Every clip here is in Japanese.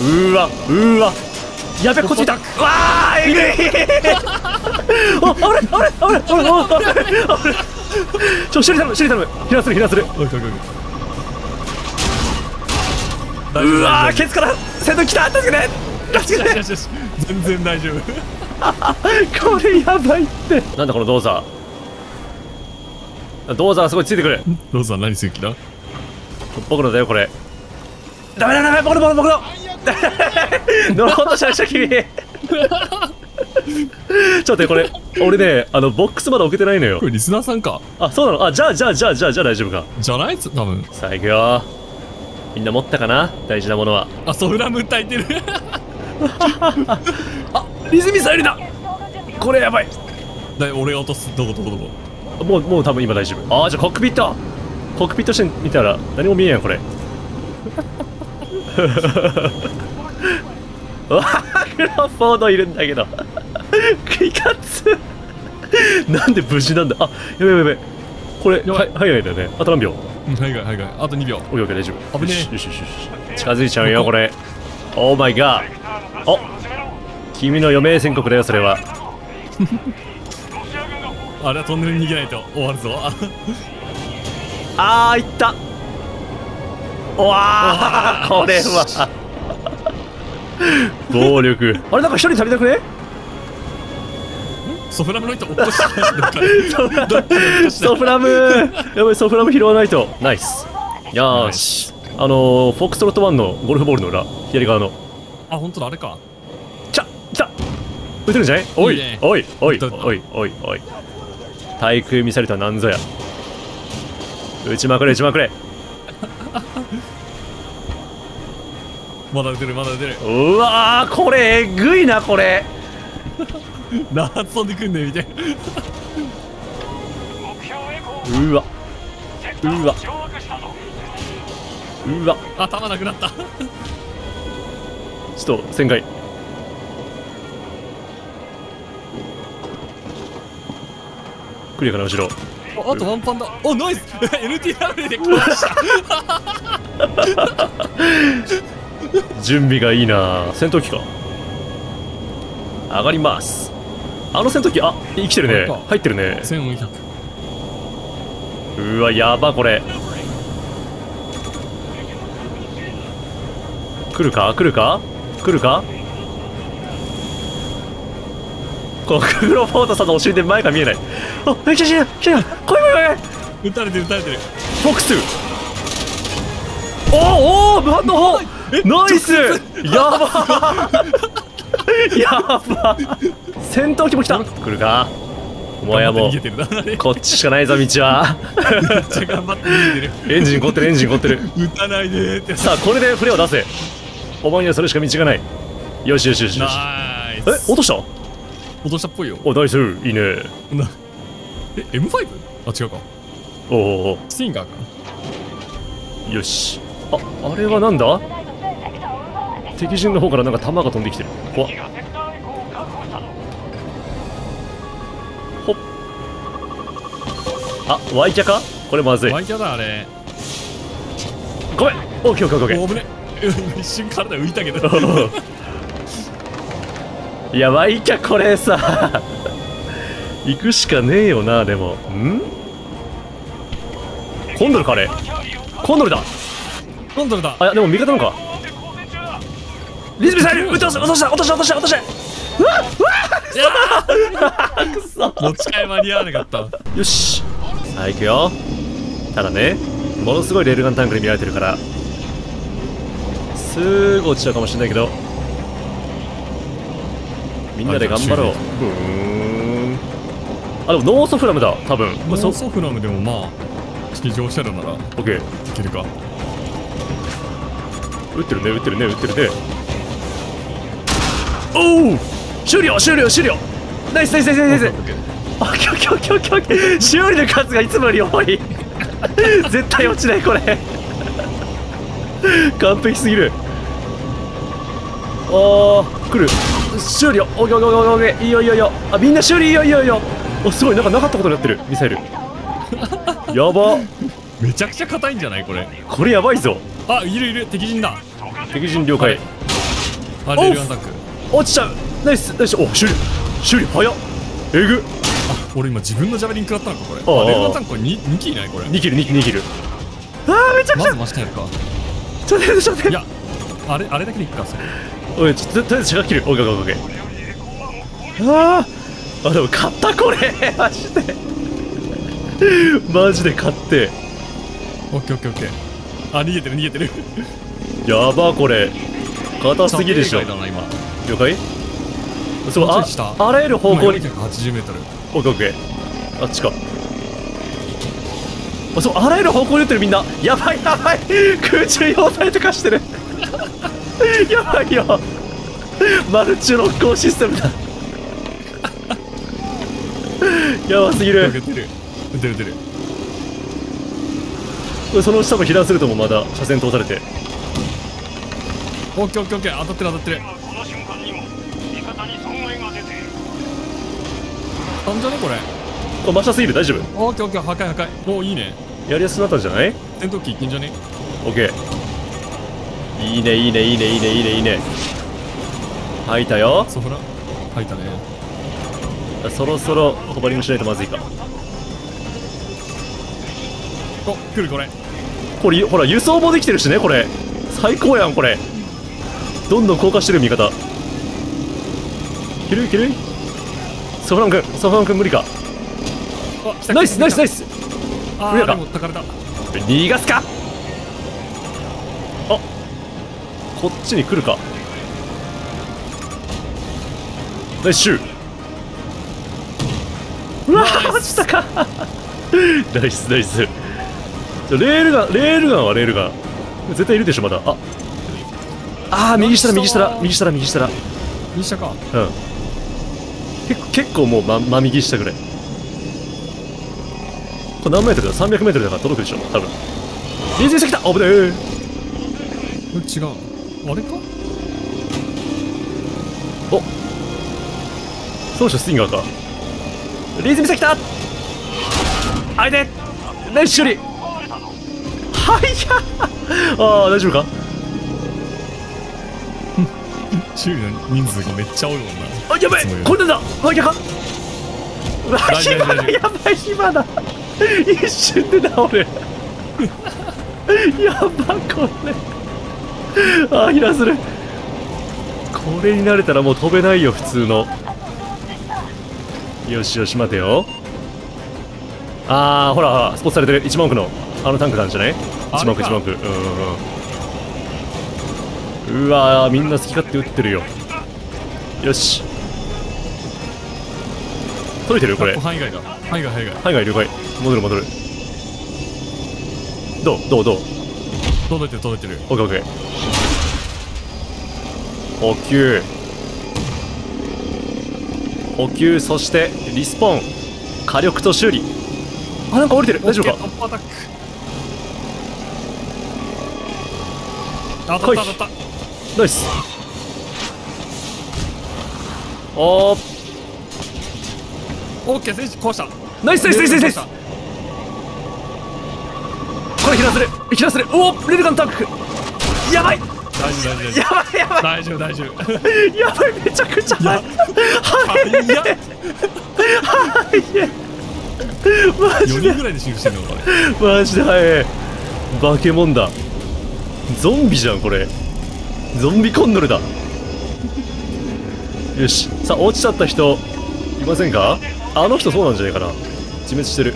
うわうわやべこっちいたうわーえぐいあ あれあれあれあれあれあれあれちょ、シュリ頼む、シュリ頼む。避難する、避難する。うわケツから先頭来た助けて助けて全然大丈夫 これやばいって。なんだこの動作。動作がすごいついてくる。ローさん何する気だ？僕のだよ、これ。ダメだ、ダメだ、僕の、僕の、僕の。乗ろうとしました、君。ちょっと待って、これ、俺ね、あの、ボックスまだ置けてないのよこ。れリスナーさんか？あ、そうなのあ、じゃあ、じゃあ、じゃあ、じゃあ、じゃあ大丈夫か。じゃないつ多分さあ、行くよ。みんな持ったかな？大事なものは。あソフラム炊いてる あ、リズミサイルだこれやばい。だ俺が落とすどこどこどこ？もう、もう多分今大丈夫。あー、じゃあコックピットコックピットしてみたら何も見えんやん、これ。うわクロフォードいるんだけど。いかつなんで無事なんだあ、やべやべやべ。これ、は早いだよね。あと何秒？うんはいはいはいはいあと2秒オッケーオッケー大丈夫。危ねえよしよしよし。近づいちゃうよ、これ。オーマイガー。お君の余命宣告だよ、それは。あれはトンネルに逃げないと終わるぞ あーいったうわーこれは。暴力。あれなんか一人足りなくね？ソフラムの人落とした。ソフラム。やばいソフラム拾わないと。ナイス。よーし。あのー、フォックストロット1のゴルフボールの裏左側の。あ本当だあれか。ちゃ来た。撃てるんじゃない？おいいいね。おいおいおいおいおい対空ミサイルとは何ぞや。撃ちまくれ撃ちまくれ まだ撃てるまだ撃てる。うわーこれえぐいなこれ。何発飛んでくんねんみたいなうわ。うわ。うわ。あ弾なくなった。ちょっと旋回。クリアかな後ろああとワンパンだ。おナイス。NTW で壊した。準備がいいな。戦闘機か。上がります。あの戦闘機あ生きてるね。入ってるね。1400うわやばこれ。来るか？来るか？来るか？このクロフォートさんのお尻で前が見えない。あえ来た来た来た来い来い来い。撃たれてる撃たれてる。フォックス。おーおー無反の方ナイス。やば。やば。戦闘機も来た。来るかお前はもこっちしかないぞ道は。エンジン凍ってるエンジン凍ってる。撃たないでーって。さあこれでフレを出せ。お前にはそれしか道がない。よしよしよしよし。えス。落とした？落としたっぽいよ。おナイス。いいね。なえ M5? あ違うか。おおスティンガーか。よし。ああれはなんだ？敵陣の方からなんか弾が飛んできてる。怖っ。ほっ。あワイキャか？これまずい。ワイキャだあれ。ごめん。オッケーオッケーオッケー。お危ね。今一瞬体浮いたけど いやワイキャこれさ。行くしかねえよなでも。ん？コンドルかあれ？コンドルだ。コントロだ。あでも味方なのか。リズムサイル落とした落とした落とした落とした落とした。うわうわくそ。持ち替え間に合わなかった。よし。さあ行くよ。ただねものすごいレールガンタンクで見られてるから。すぐ落ちちゃうかもしれないけどみんなで頑張ろう。あでもノーソフラムだ多分。ノーソフラムでもまあ式場車両ならいオッケーけるか。撃ってるね撃ってるね撃ってるね。おお終了終了終了。ナイスナイスナイスナイス。ナイスあオッケー。オッケーオッケーオッケーオッケー。修理の数がいつもより多い。絶対落ちないこれ。完璧すぎる。あー来る修理よオッケーオッケーオッケーオッケーいいよいいよいいよ。あみんな修理いいよいいよ。いいよおすごい。なんかなかったことになってる。ミサイル。やば。めちゃくちゃ硬いんじゃないこれ。これやばいぞ。あいるいる。敵陣だ。敵陣了解。あレールガンタンク。落ちちゃう。ナイスナイス。お修理修理早っ。えぐ。あ俺今自分のジャベリン食らったのかこれ。あレールガンタンクこれ 2, 2機いないこれ。2キル2キル2キル。あーめちゃくちゃ。まず真下やるかちょっと待ってちょっと待って。いやあれあれだけでいっかそれおいちょっととりあえず射撃切るオッケーオッケーオッケーあーあでも買ったこれ。マジで。マジで買って。オッケーオッケーオッケー。あ逃げてる逃げてる。やばこれ。硬すぎでしょ。了解？そうああらゆる方向に。今480メートル。オッケーオッケー。あっちか。あそうあらゆる方向に打ってるみんな。やばいやばい。空中要塞とかしてるやばいよ。マルチロックシステムだ。やばすぎる。撃てる。撃てる撃てる。これその下も被弾するともまだ車線通されて。オッケーオッケーオッケー。当たってる当たってる。この瞬間にも味方に損害が出ているなんじゃねこれ。これ真下すぎる？大丈夫？オッケーオッケー。破壊破壊。おおいいね。やりやすくなったんじゃない？戦闘機いけんじゃね？オッケーいいねいいねいいねいいねいいねいいね。吐いたよ。ソフラ入ったね。そろそろホバリングしないとまずいか。お来るこれ。これほら輸送もできてるしねこれ。最高やんこれ。どんどん高架してる味方。いける？いける？ソフラン君ソフラン君無理か。ナイスナイスナイス。スあー上か。逃がすかこっちに来るか。ナイスシュー。うわー落ちたか。ナイスナイス。レールガンレールガンはレールガン。絶対いるでしょまだ。あ。あー右下だ右下だ。右下だ右下だ。右下か。うん。結構結構もう真真右下ぐらい。これ何メートルだ？300メートルだから届くでしょ多分。リーズしてきた危ねえ違うあれか？お。その人スティンガーか。リーズ見せきた。相手ナイス処理。はいや。ああ大丈夫か？修理の人数がめっちゃ多いもんな。あやばいこれなんだ。わやか。うわ大丈夫暇だ。やばい暇だ。一瞬で倒れやばこれあー避難する。これに慣れたらもう飛べないよ普通の。よしよし待てよ。あーほらスポットされてる。一番奥の。あのタンクなんじゃない？一番奥一番奥うんうわーみんな好き勝手撃ってるよ。よし。取れてる？これ。あ範囲外だ。範囲外範囲外。はいはい。了解戻る戻る。どう？どう？どう？届いてる届いてる。オッケーオッケー。補給。補給そしてリスポーン。火力と修理。あなんか降りてる。大丈夫か？アタック。当たった当たった。ナイス。おー。オッケー選手壊した。ナイスナイスナイスナイス。これ避難する避難するおおレルガンタンク。やばい。大丈夫大丈やばいやばい。夫大丈夫大丈夫。やばいめちゃくちゃい。や早い。い。やマジ4で人ぐらいでシンクしてんのこれ。マジで早い。化け物だ。ゾンビじゃんこれ。ゾンビコンドルだ。よし。さあ落ちちゃった人いませんか？あの人そうなんじゃないかな。自滅してる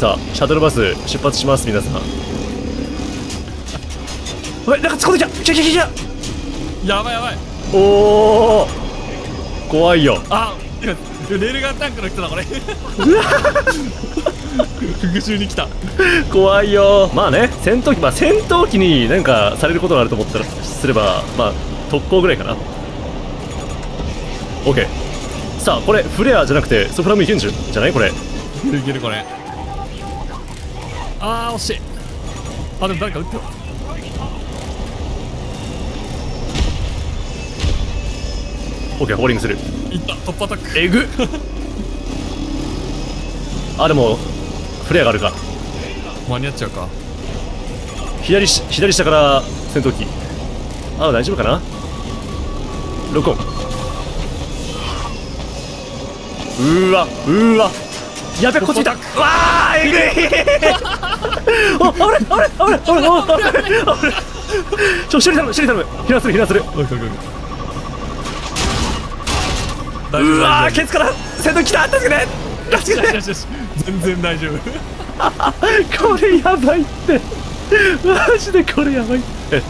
さあシャトルバス出発します皆さん。おいなんか突っ込んできた。来た来た来た。やばいやばい。おお怖いよ。あ今レールガンタンクの人だこれ。復讐に来た。怖いよ。まあね戦闘機まあ戦闘機になんかされることがあると思ったらすればまあ特攻ぐらいかな。OK さあこれフレアじゃなくてソフラムいけんじゃん？じゃないこれ。いけるいけるこれあー惜しい。あでも誰か撃ってる。OK ホーリングする。いったトップアタック。えぐ。っ あでもフレアがあるか。間に合っちゃうか。左し左下から戦闘機。あ大丈夫かな。録音うーわうーわやべこっちいた。うわーえぐい。ああれあれあれあれ。あれあれあれ ちょシリ頼むシリ頼む。避難する避難する。うわーケツから先頭来た助けて。助けて。夫よしよしよし全然大丈夫。これやばいって。マジでこれやばいって。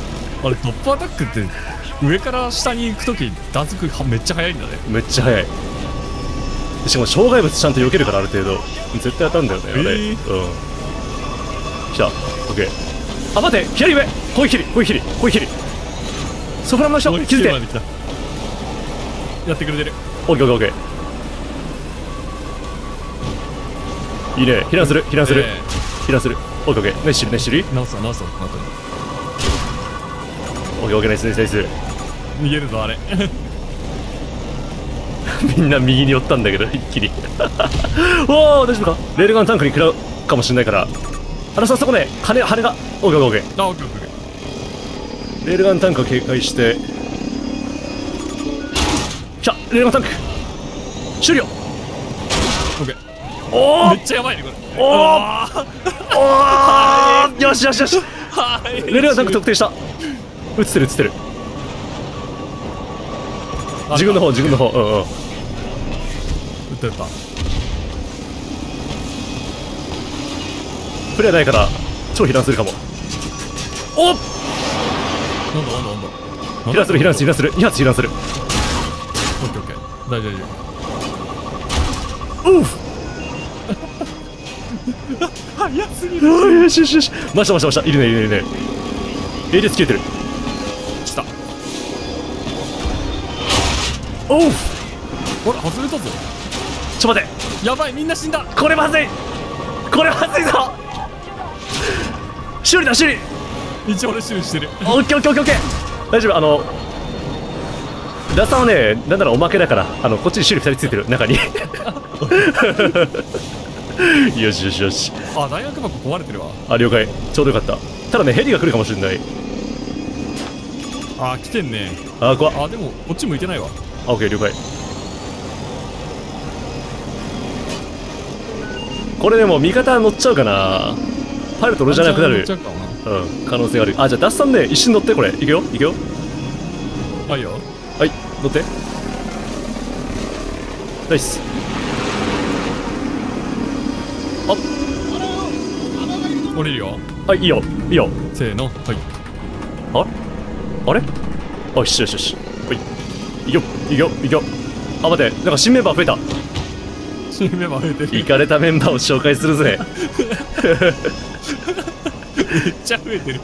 あれトップアタックって上から下に行く時弾速はめっちゃ速いんだね。めっちゃ速いしかも障害物ちゃんと避けるからある程度。絶対当たるんだよねあれ、えー。うん。来た。オッケー。あ待って。左上。攻撃切り。攻撃切り。攻撃切り。ソフラムの人気づいて。やってくれてる。ケーオッケーオッケー。いいね。避難する。避難する、え避難する。オッケーオッケー。ナイスシルナイスシル。ー直すわ直すわ。なんかオッケーオッケーナイスナイスナイス。逃げるぞあれ みんな右に寄ったんだけど一気に。おお大丈夫か？レールガンタンクに食らうかもしれないから。あのさそこね羽羽がオーケーオッケーオッケー。オッケーレールガンタンクを警戒して。来たレールガンタンク。終了。ーオッケー。おおめっちゃやばいねこれ。おー！あおー！よしよしよし。ーはい。レールガンタンク特定した。映ってる映ってる自分の方自分の方うんうん。撃った。撃ったプレイないから超避難するかも。おなんだなんだなんだ。避難する避難する避難する。2発避難する。オッケーオッケー。大丈夫大丈うふ夫 早すぎる。よしよしよし。ましたましたました。いるねいるねいるね。エリス切れてるおう。ほら外れたぞ。ちょっと待って。やばいみんな死んだ。これまずい。これまずいぞ。修理だ修理。一応俺修理してる。オッケーオッケーオッケーオッケー。大丈夫あのダさんはねなんならおまけだからあのこっちに修理2人ついてる中に。よしよしよし。あ大学箱壊れてるわ。あ了解。ちょうどよかった。ただねヘリが来るかもしれない。あ来てんね。あ怖っ。あでもこっち向いてないわあオッケー了解。これでも味方乗っちゃうかな。パイロット俺じゃなくなる。うん可能性がある。あじゃあダッサンね一瞬乗ってこれ。いくよ？いくよ？あいいよ。はい乗って。ナイス。降りるよ。はいいいよ。いいよ。せーの。はい。ああれ？あよしよしよしよいくよいくよあ待ってなんか新メンバー増えた。新メンバー増えてる。イカれたメンバーを紹介するぜ。めっちゃ増えてる。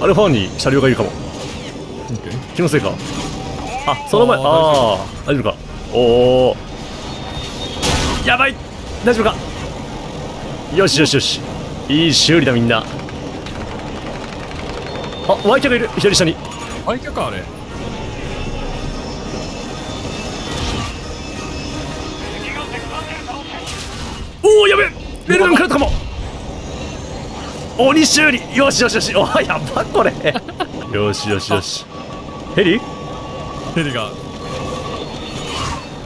アルファに車両がいるかも。気のせいか。あその前あーあ大丈夫か。おおやばい。大丈夫か。よしよしよし。いい修理だみんな。あワイキャがいる。左下に。あいかかあれおおやべえ。レールガン食らったかも。鬼修理。よしよしよし。おーやばこれ。よしよしよし。ヘリ？ヘリが。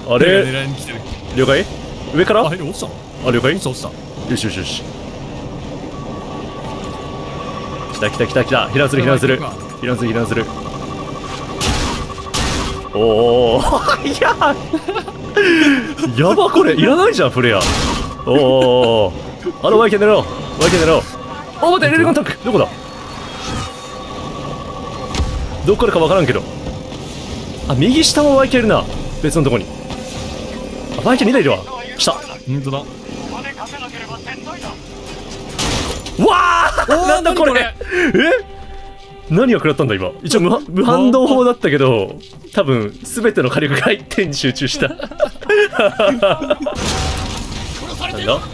あれ？が狙いに来てる。了解？上から？あヘリ落ちた？のあ了解？落ちた落ちた。よしよしよし。来た来た来た来た。避難する避難する避難する避難するおおい や やばこれ。いらないじゃんフレアおおあのワイケン狙おう。ワイケン狙おう。お待ってレールガンタンク。どこだ？どこからかわからんけど。あ右下もワイケンいるな。別のとこに。あワイケン2台いるわ下本当だ。わあ なんだこれ。何え？何が食らったんだ今？一応無反無反動砲だったけど多分全ての火力が一点に集中した なんだ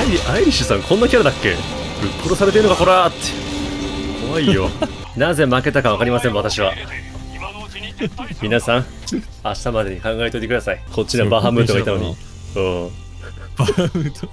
アイリアイリッシュさんこんなキャラだっけ？ぶっ殺されてるのかこらーって。怖いよ。なぜ負けたか分かりません私は。皆さん明日までに考えておいてください。こっちにはバハムートがいたのに。うん。バウト